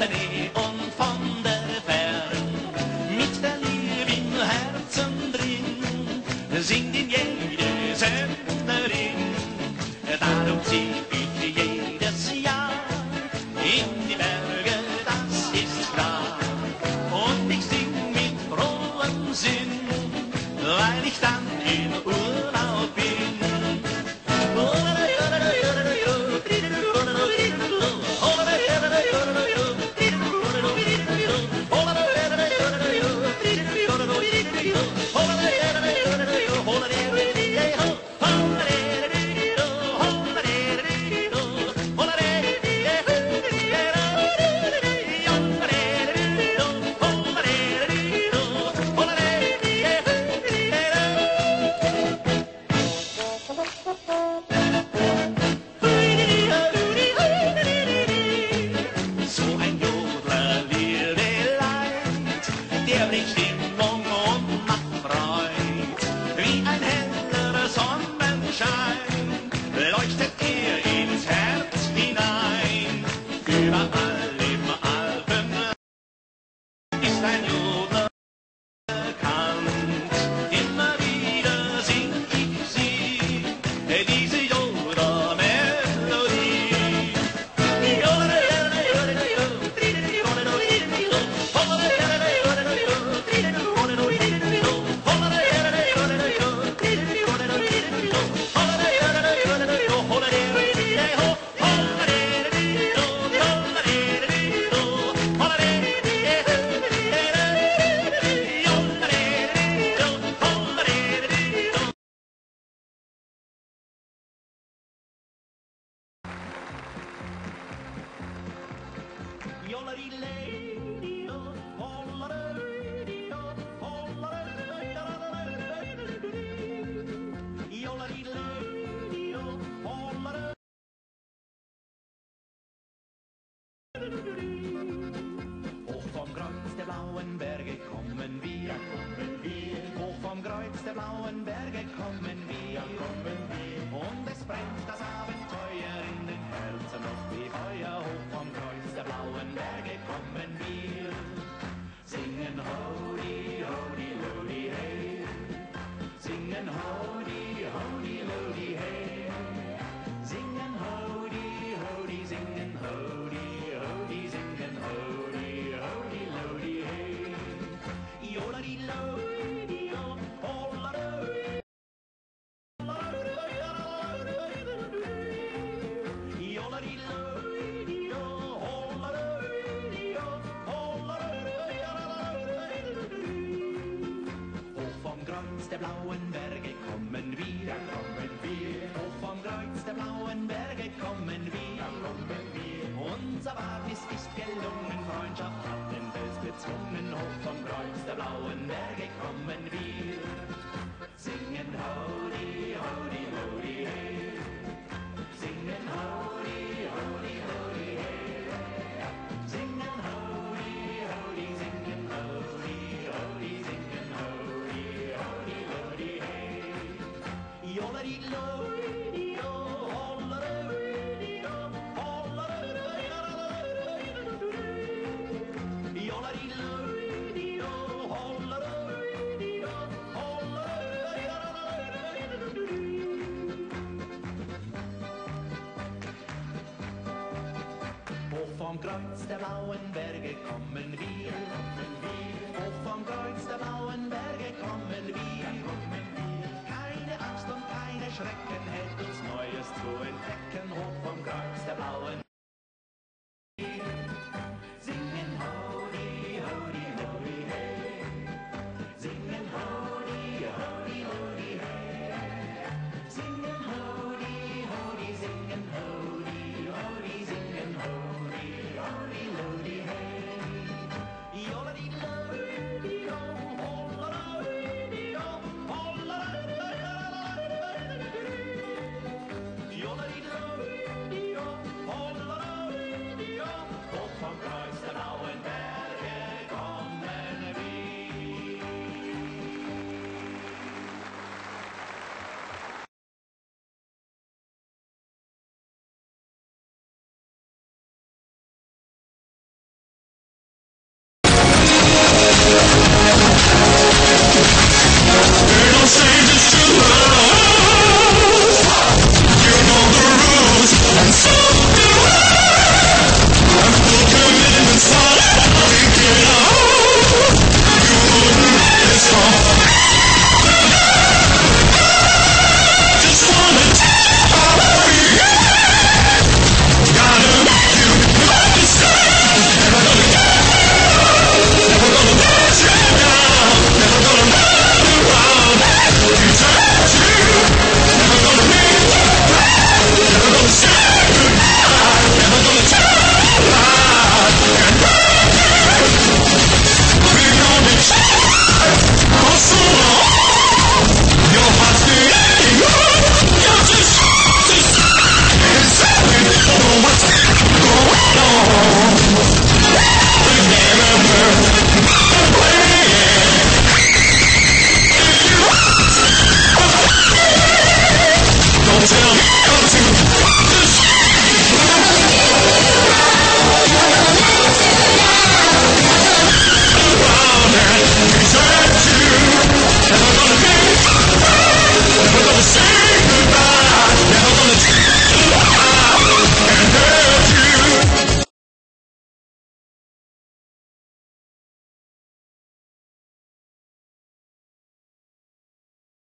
company. long aus der blauen Berge kommen wir. Ja, kommen da war mir's nicht gelungen. Freundschaft hat den Fels gezwungen, hoch vom Kreuz der blauen Berge kommen wir. Vom Kreuz der Mauenberge kommen wir, kommen wir.